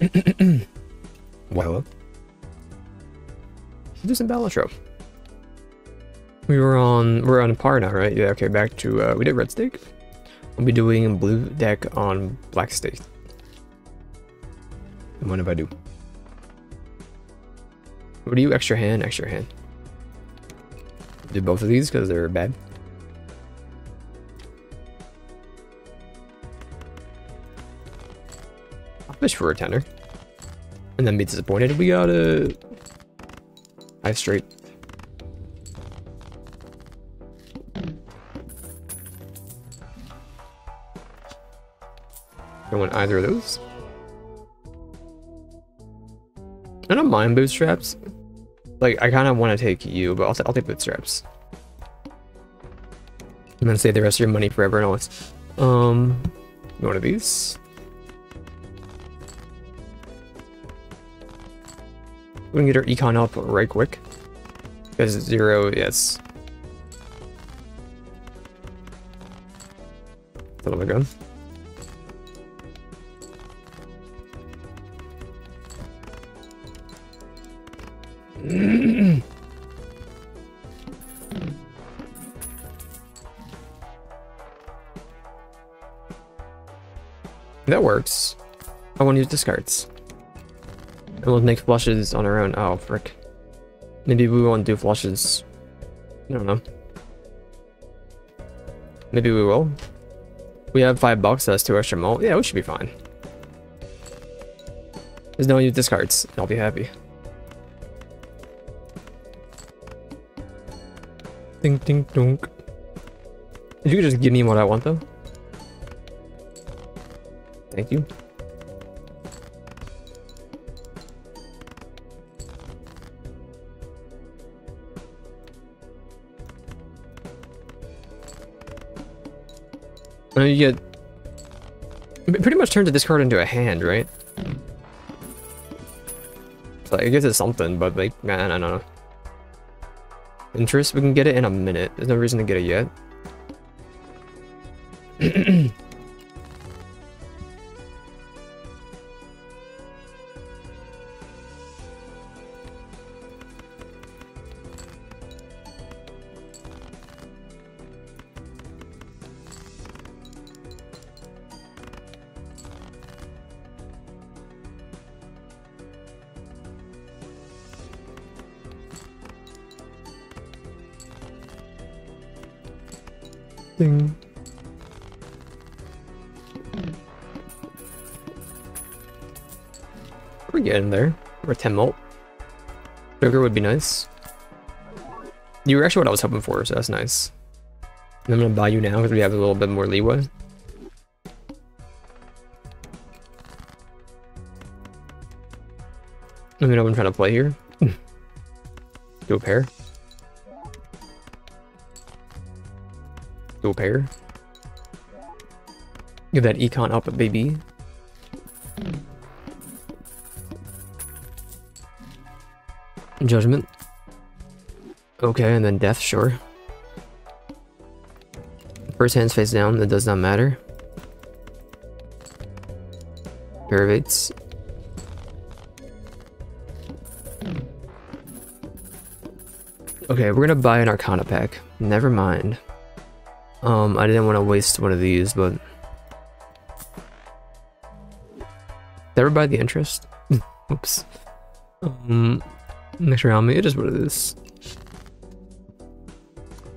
well, do some Balatro. We were on we're on par now, right? Yeah. Okay. Back to uh, we did red stake. I'll be doing blue deck on black stake. And what if I do? What do you extra hand? Extra hand. Do both of these because they're bad. For a tenner. And then be disappointed. We got a five straight. Don't want either of those. I don't mind bootstraps. Like, I kind of want to take you, but I'll, I'll take bootstraps. I'm gonna save the rest of your money forever and always. Um, one of these. We can get our econ up right quick. Because zero, yes. Son gun. that works. I want to use discards. We'll make flushes on our own. Oh, frick. Maybe we won't do flushes. I don't know. Maybe we will. We have five bucks, that's two extra mult. Yeah, we should be fine. There's no use discards. I'll be happy. Ding ding dunk. You could just give me what I want though. Thank you. Uh, get it pretty much turns a discard into a hand, right? So I guess it's something, but like, man, I don't know. Interest, we can get it in a minute. There's no reason to get it yet. Ding. We're getting there. We're 10 mult. Sugar would be nice. You were actually what I was hoping for, so that's nice. And I'm gonna buy you now because we have a little bit more leeway. Let me know what I'm trying to play here. Do a pair. A pair. Give that econ up, baby. Judgment. Okay, and then death, sure. First hand's face down, that does not matter. Derivates. Okay, we're gonna buy an Arcana pack. Never mind. Um, I didn't want to waste one of these, but... Did ever buy the interest? Oops. Um, next round, me, it is what it is.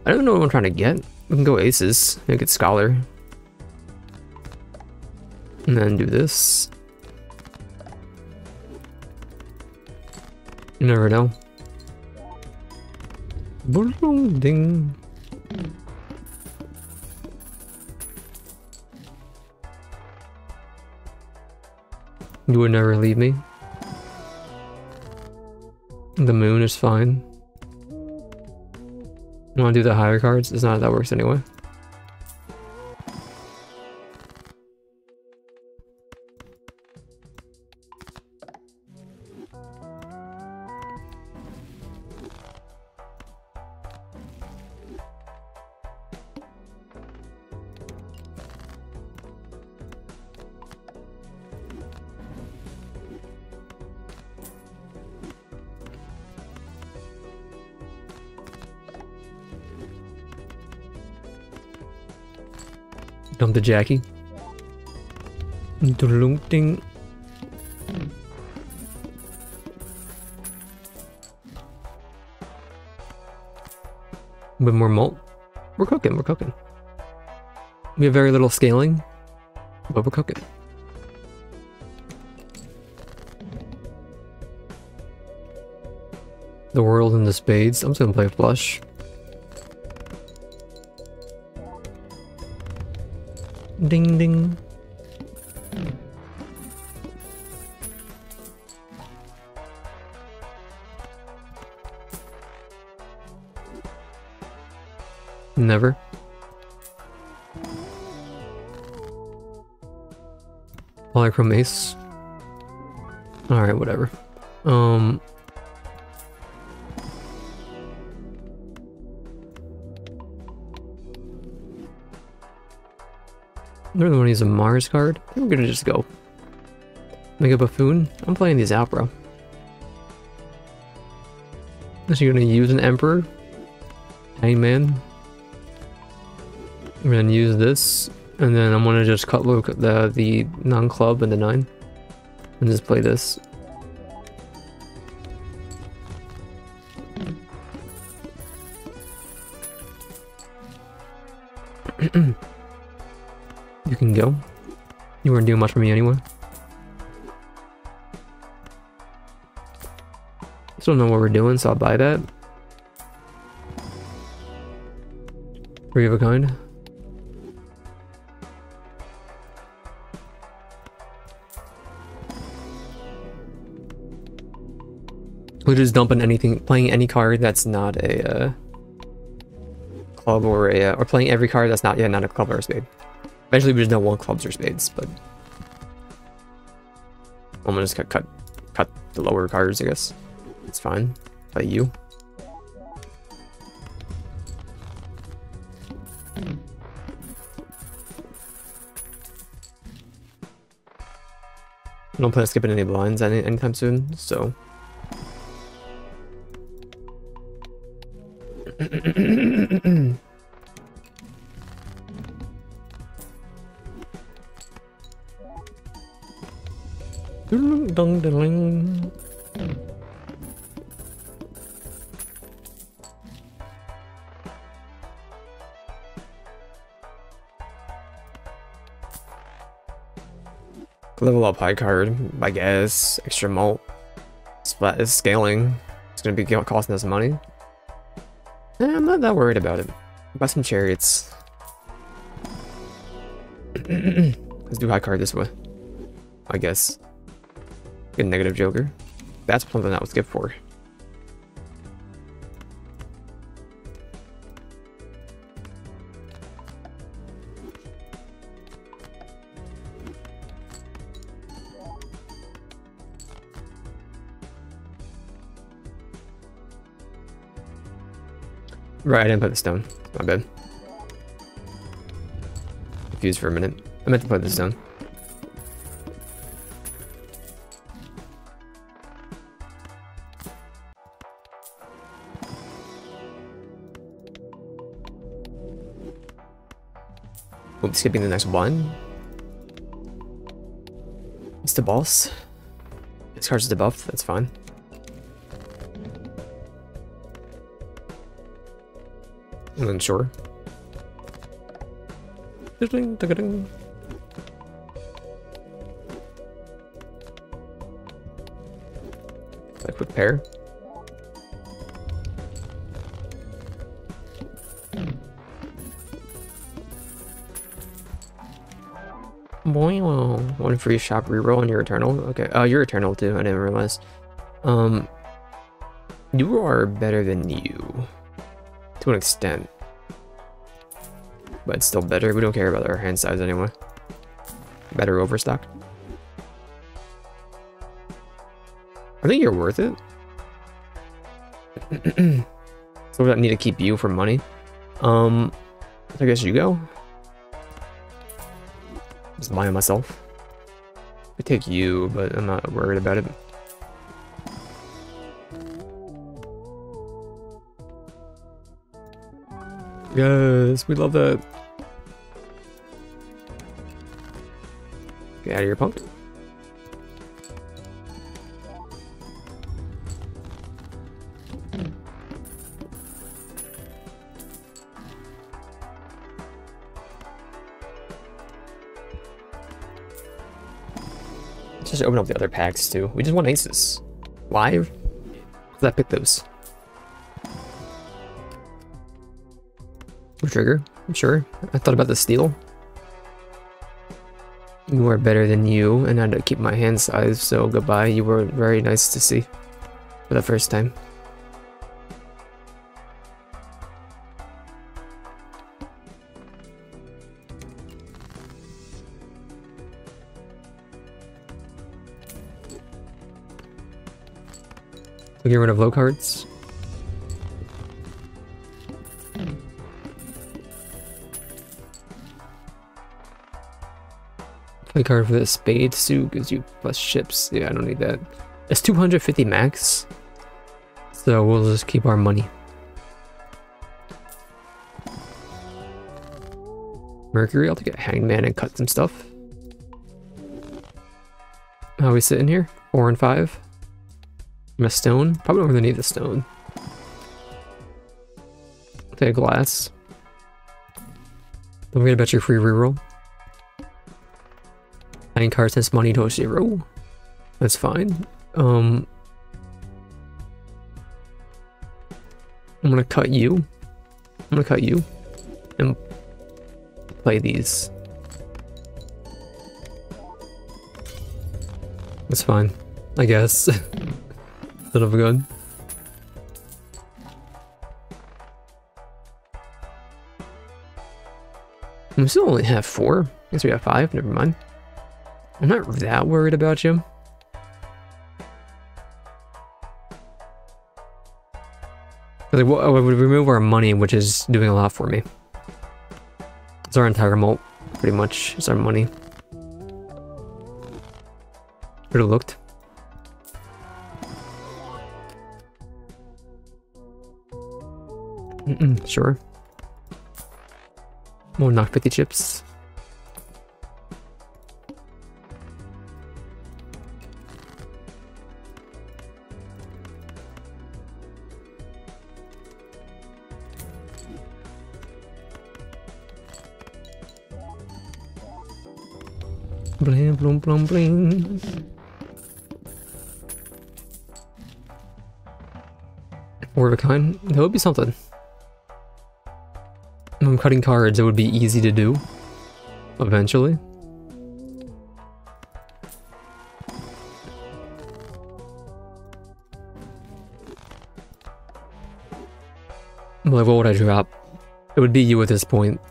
I don't know what I'm trying to get. We can go aces. Make it scholar. And then do this. You never know. Ding. You would never leave me. The moon is fine. You want to do the higher cards? It's not how that works anyway. The Jackie. Ding. A bit more mult. We're cooking, we're cooking. We have very little scaling, but we're cooking. The world and the spades. I'm just gonna play flush. Ding ding. Never. Polychrome Ace. Alright, whatever. Um... I really want to use a Mars card. I we're gonna just go. Mega Buffoon? I'm playing these out, bro. Is you're gonna use an Emperor? Hangman? I'm gonna use this, and then I'm gonna just cut look the the non-club and the nine, and just play this. can go. You weren't doing much for me anyway. I still don't know what we're doing, so I'll buy that. Three of a kind. We're just dumping anything, playing any card that's not a uh, club or a, uh, or playing every card that's not, yeah, not a club or a spade. Eventually we just don't want clubs or spades, but I'm gonna just cut, cut, cut the lower cards, I guess. It's fine. Play you. I don't plan on skipping any blinds any anytime soon, so Level up high card, I guess. Extra mult. Splat is scaling. It's gonna be costing us money. Eh, I'm not that worried about it. Buy some chariots. Let's do high card this way. I guess. Get a negative joker. That's something I would skip for. Right, I didn't put the stone. My bad. Confused for a minute. I meant to put the stone. Oops, skipping the next one. It's the boss. This card's debuff, that's fine. I'm unsure. Ding, ding, ding. Quick pair. Boy, one free shop reroll on your Eternal. Okay, oh, you're Eternal too. I didn't realize. Um, you are better than you to an extent. But it's still better. We don't care about our hand size anyway. Better overstock. I think you're worth it. so we don't need to keep you for money. Um, I guess you go. Just buying myself. I take you, but I'm not worried about it. Yes, we love that. Get out of your punk. Just open up the other packs too. We just want aces. Why? Because I picked those. Trigger, I'm sure. I thought about the steal. You are better than you, and I had to keep my hands size, so goodbye. You were very nice to see for the first time. Get rid of low cards. Play card for the spade suit gives you plus ships. Yeah, I don't need that. It's 250 max. So we'll just keep our money. Mercury, I'll take a hangman and cut some stuff. How are we sitting here? Four and five. I'm a stone. Probably don't really need the stone. Take a glass. Don't forget about your free reroll. Nine cards since money to zero. That's fine. Um, I'm gonna cut you. I'm gonna cut you and play these. That's fine, I guess. Son of a gun. We still only have four. I guess we have five, never mind. I'm not that worried about you. Like, well, I would remove our money, which is doing a lot for me. It's our entire moat, pretty much. It's our money. Could have looked. Mm -mm, sure. More knock 50 chips. Blum, blum, bling. Four of a kind. That would be something. When I'm cutting cards, it would be easy to do. Eventually. Like, what would I drop? It would be you at this point.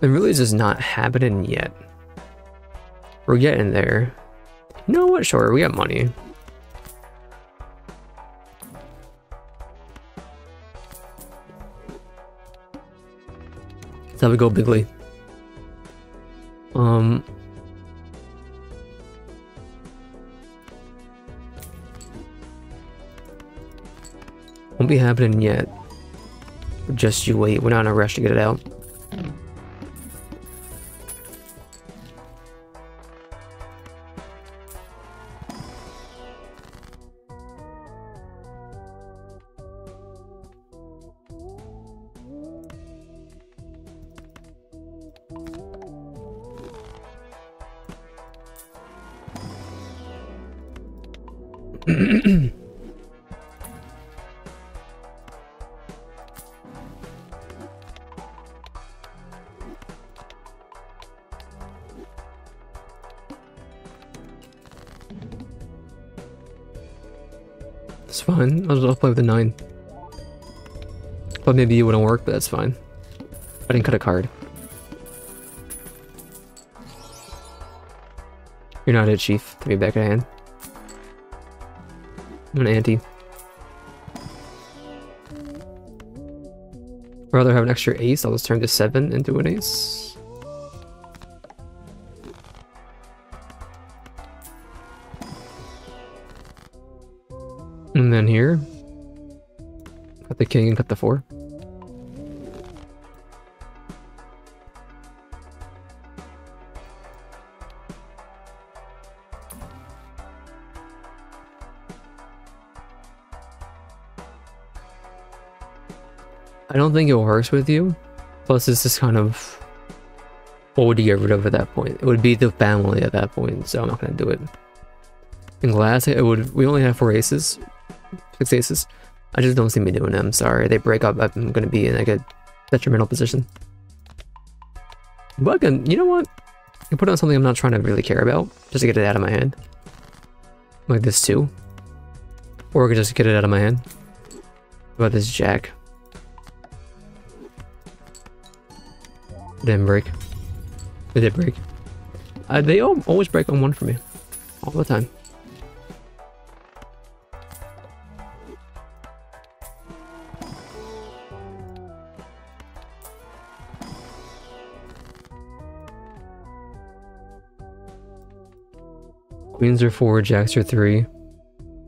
It really is just not happening yet. We're getting there. You know what? Sure, we got money. Let's have a go bigly. Um... Won't be happening yet. Just you wait. We're not in a rush to get it out. But maybe it wouldn't work, but that's fine. I didn't cut a card. You're not it, Chief. To be back at hand. I'm an ante. rather have an extra ace, I'll just turn this 7 into an ace. And then here, cut the king and cut the 4. Don't think it works with you. Plus, this is kind of what would you get rid of at that point? It would be the family at that point, so I'm not gonna do it. In glass, it would. We only have four aces, six aces. I just don't see me doing them. Sorry, they break up. I'm gonna be in like a detrimental position. But again, you know what? I can put on something I'm not trying to really care about, just to get it out of my hand. Like this too. Or I could just get it out of my hand. About this jack? Didn't break. It did break. Uh, they all, always break on one for me. All the time. Queens are four, jacks are three.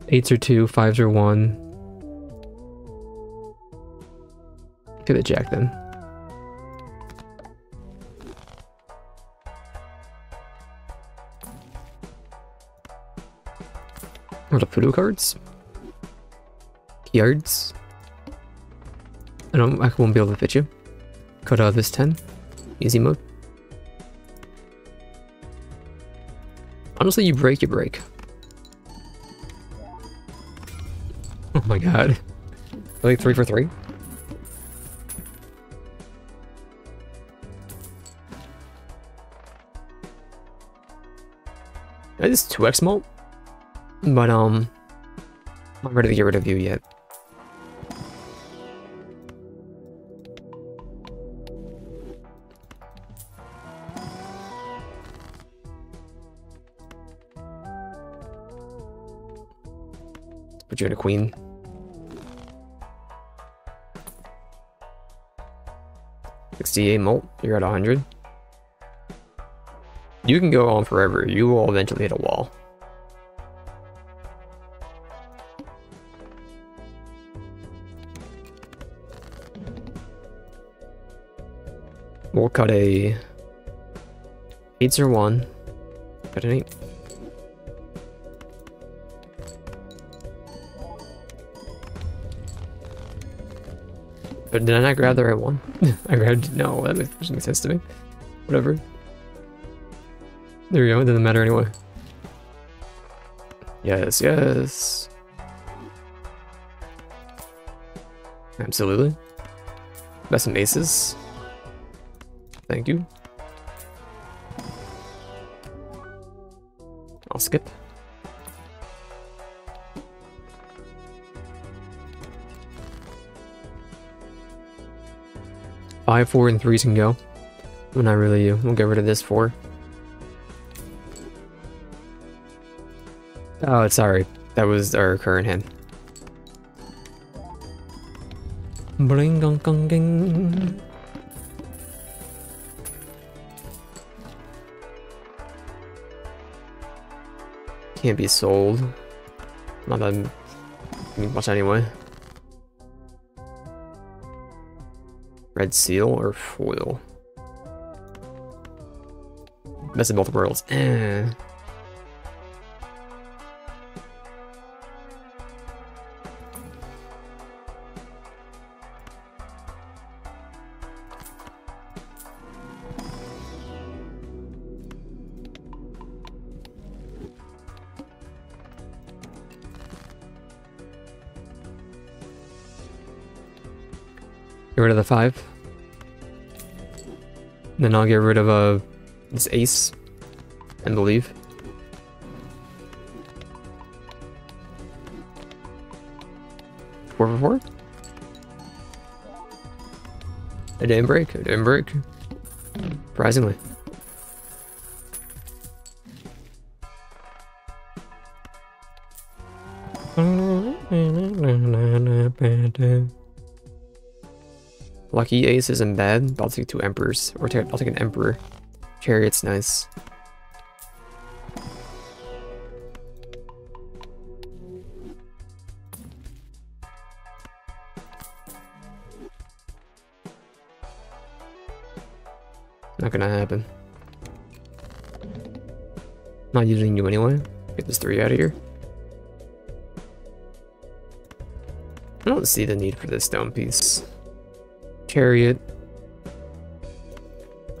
Eights are two, fives are one. Get the jack then. What the voodoo cards? Yards? I don't I won't be able to fit you. Cut out this 10. Easy mode. Honestly, you break, you break. Oh my god. Like three for three? Is 2x mult? But, um, I'm not ready to get rid of you yet. Put you in a queen. Sixty-eight mult. You're at hundred. You can go on forever. You will eventually hit a wall. We'll cut a... Eights or one. Cut an eight. But did I not grab the right one? I grabbed... No, that doesn't make sense to me. Whatever. There we go, it doesn't matter anyway. Yes, yes. Absolutely. Best some aces. Thank you. I'll skip. Five, four, and threes can go. Well, not really you. We'll get rid of this four. Oh, sorry. That was our current hand. Bling gong gong. Can't be sold. Not that much anyway. Red seal or foil? Best of both worlds. Eh. Five. Then I'll get rid of uh, this ace and believe. Four for four? I didn't break. I didn't break. Surprisingly. Lucky ace isn't bad, but I'll take two emperors. Or take, I'll take an emperor. Chariot's nice. Not gonna happen. Not using you anyway. Get this three out of here. I don't see the need for this stone piece. Chariot.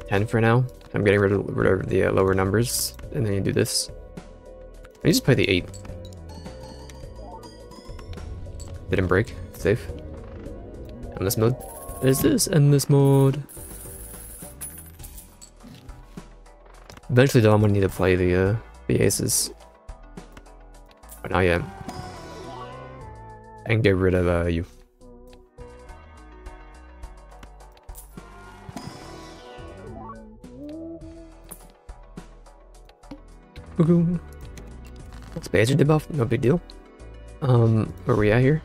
10 for now. I'm getting rid of, rid of the uh, lower numbers, and then you do this. I just play the 8. Didn't break. Safe. Endless mode. Is this endless mode? Eventually though, I'm gonna need to play the, uh, the aces. But not yet. And get rid of, uh, you. Expansion debuff, no big deal. Um, where are we at here?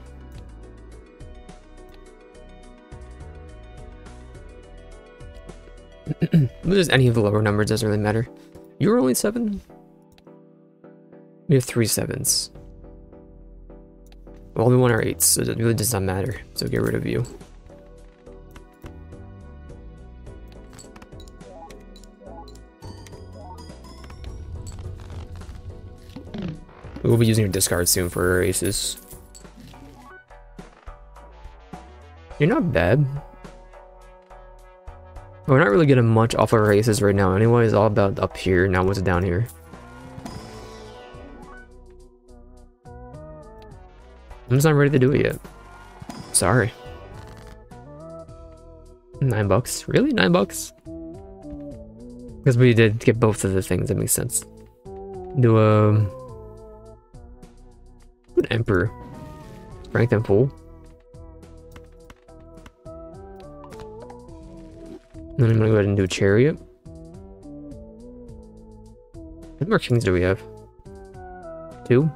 Just any of the lower numbers doesn't really matter. You're only seven? We have three sevens. Well, we want our eights, so it really does not matter. So get rid of you. We'll be using your discard soon for aces. You're not bad. We're not really getting much off of our aces right now anyway. It's all about up here, now what's down here. I'm just not ready to do it yet. Sorry. Nine bucks? Really? Nine bucks? Because we did get both of the things, that makes sense. Do a... Emperor. Rank them full. Then I'm gonna go ahead and do a Chariot. How many kings do we have? Two?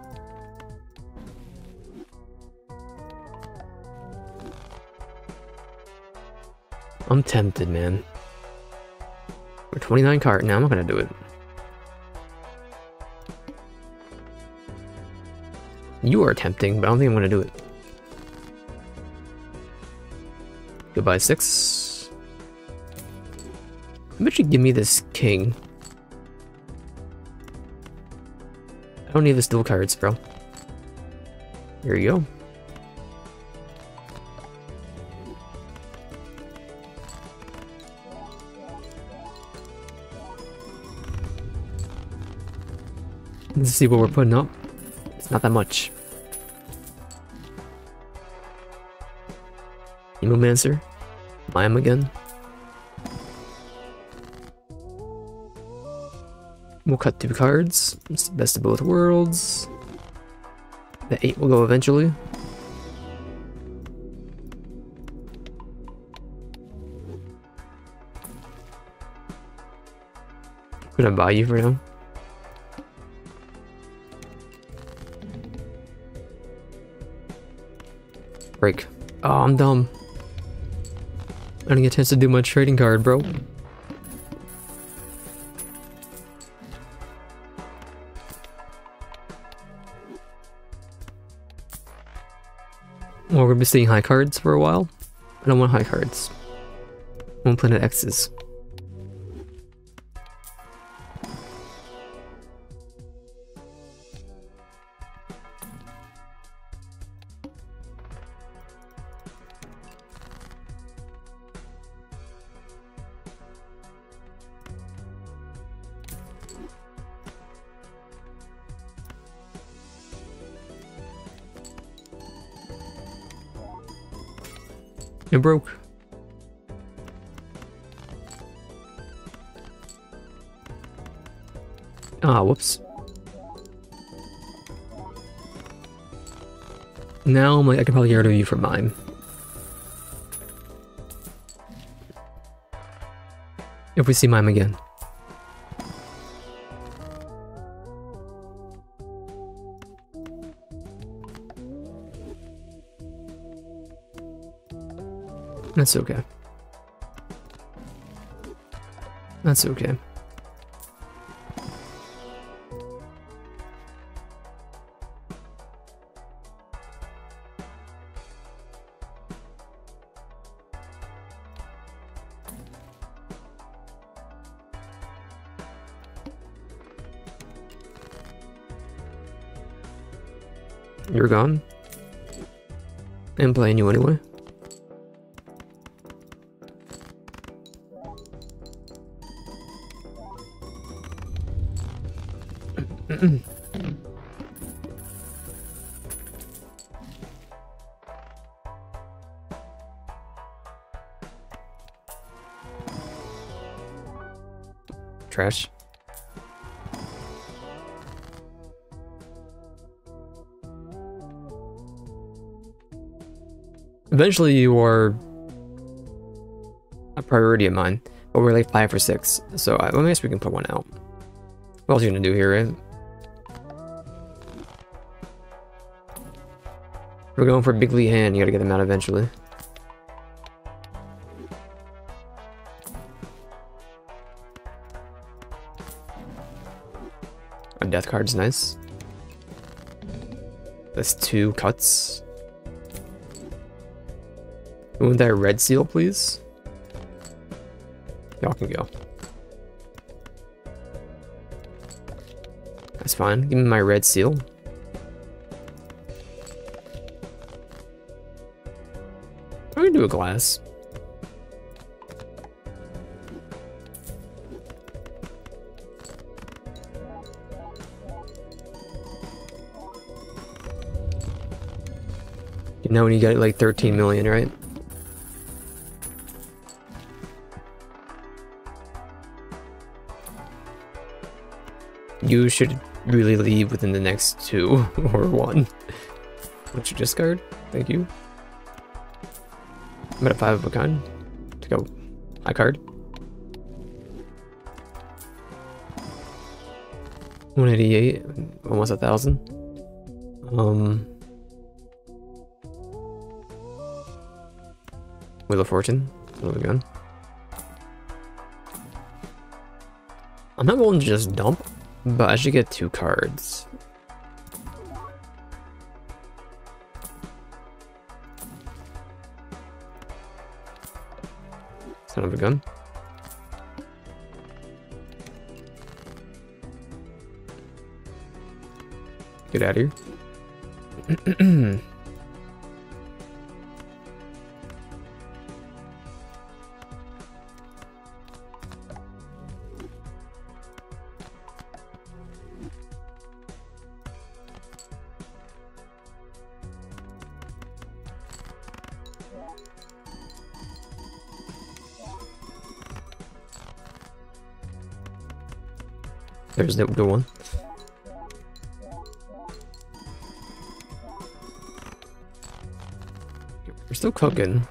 I'm tempted, man. We're 29 cart. Now I'm not gonna do it. You are tempting, but I don't think I'm gonna do it. Goodbye, six. How much you give me this king? I don't need this dual cards, bro. Here you go. Let's see what we're putting up. It's not that much. Emomancer. Mime again. We'll cut two cards. It's the best of both worlds. The 8 will go eventually. Could I'm buy you for now. Break. Oh, I'm dumb. I didn't get a chance to do my trading card, bro. Well, we're gonna be seeing high cards for a while. I don't want high cards. I want planet X's. It broke. Ah, whoops. Now I'm like, I can probably get rid of you for mine. If we see mime again. That's okay. That's okay. You're gone. I'm playing you anyway. Eventually you are a priority of mine, but we're like five or six, so I, I guess we can put one out. What else are you gonna do here, right? We're going for Big Lee Hand, you gotta get them out eventually. A death card's nice. That's two cuts. Want that red seal, please? Y'all can go. That's fine. Give me my red seal. I'm gonna do a glass. You know when you get like 13 million, right? You should really leave within the next two or one. What's your discard? Thank you. I'm at a five of a kind. To go. High card. 188, almost a thousand. Um Wheel of Fortune, another gun. I'm not going to just dump, but I should get two cards. Son of a gun. Get out of here. There's the, the one. We're still cooking.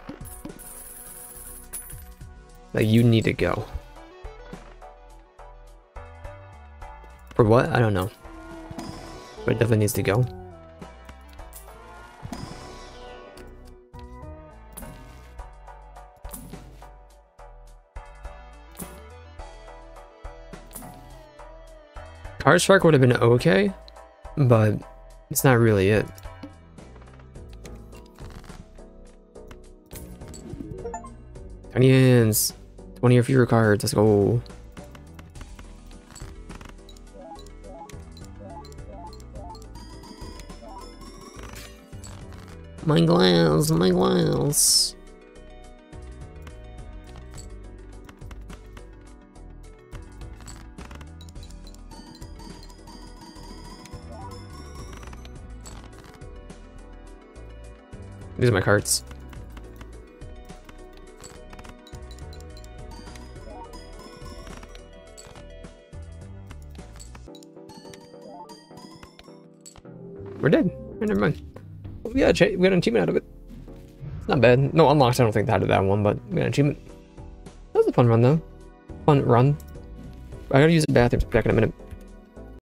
Like, you need to go. For what? I don't know. But it definitely needs to go. Card Strike would have been okay, but it's not really it. Hands. 20 or fewer cards, let's go. My glass, my glass. These are my cards. We're dead. Oh, never mind. We got, we got an achievement out of it. Not bad. No unlocks, I don't think out of that one, but we got an achievement. That was a fun run, though. Fun run. I gotta use the bathroom back in a minute.